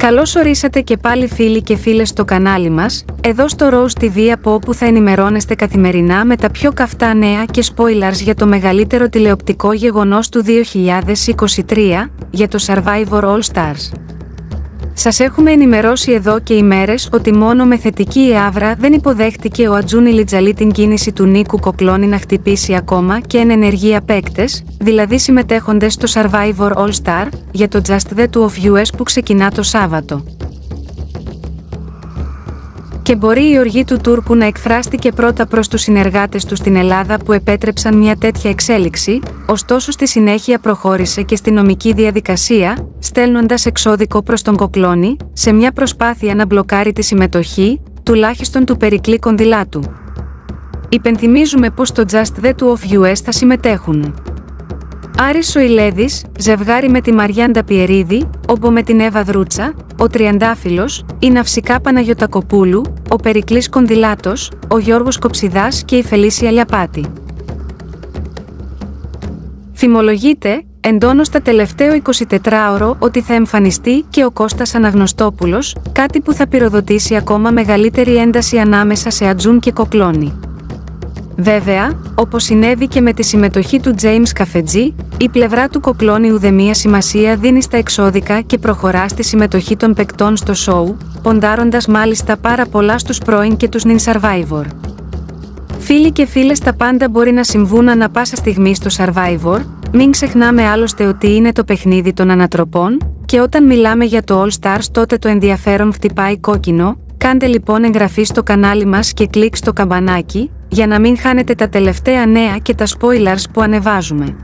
Καλώς ορίσατε και πάλι φίλοι και φίλες στο κανάλι μας, εδώ στο Rose TV από όπου θα ενημερώνεστε καθημερινά με τα πιο καυτά νέα και spoilers για το μεγαλύτερο τηλεοπτικό γεγονός του 2023, για το Survivor All Stars. Σας έχουμε ενημερώσει εδώ και ημέρε ότι μόνο με θετική η Άβρα δεν υποδέχτηκε ο Ατζούνι Λιτζαλή την κίνηση του Νίκου Κοκλώνη να χτυπήσει ακόμα και εν ενεργεία παίκτες, δηλαδή συμμετέχοντες στο Survivor All Star, για το Just The Two of US που ξεκινά το Σάββατο και μπορεί η οργή του Τούρκου να εκφράστηκε πρώτα προς τους συνεργάτες του στην Ελλάδα που επέτρεψαν μια τέτοια εξέλιξη, ωστόσο στη συνέχεια προχώρησε και στη νομική διαδικασία, στέλνοντας εξώδικο προς τον Κοκλώνη, σε μια προσπάθεια να μπλοκάρει τη συμμετοχή, τουλάχιστον του Περικλή Κονδυλάτου. Υπενθυμίζουμε πως το Just The Two of US θα συμμετέχουν. Άρης Σοηλέδης, ζευγάρι με τη Μαριάντα Πιερίδη, όπου με την Εύα Δρούτσα, ο Τριαντάφυλλος, η Ναυσικά Παναγιωτακοπούλου, ο Περικλής Κονδυλάτος, ο Γιώργος Κοψιδάς και η Φελίσια Λιαπάτη. Φημολογείται, εντόνως τα τελευταίο 24ωρο ότι θα εμφανιστεί και ο Κώστας Αναγνωστόπουλος, κάτι που θα πυροδοτήσει ακόμα μεγαλύτερη ένταση ανάμεσα σε Ατζούν και Κοκλώνη. Βέβαια, όπως συνέβη και με τη συμμετοχή του James Καφετζή, η πλευρά του κοκλώνει ουδεμία σημασία δίνει στα εξώδικα και προχωρά στη συμμετοχή των παικτών στο σοου, ποντάροντας μάλιστα πάρα πολλά στους πρώην και τους νυν survivor. Φίλοι και φίλες, τα πάντα μπορεί να συμβούν ανα πάσα στιγμή στο survivor, μην ξεχνάμε άλλωστε ότι είναι το παιχνίδι των ανατροπών, και όταν μιλάμε για το All Stars τότε το ενδιαφέρον χτυπάει κόκκινο, κάντε λοιπόν εγγραφή στο κανάλι μας και κλικ στο καμπανάκι, για να μην χάνετε τα τελευταία νέα και τα spoilers που ανεβάζουμε.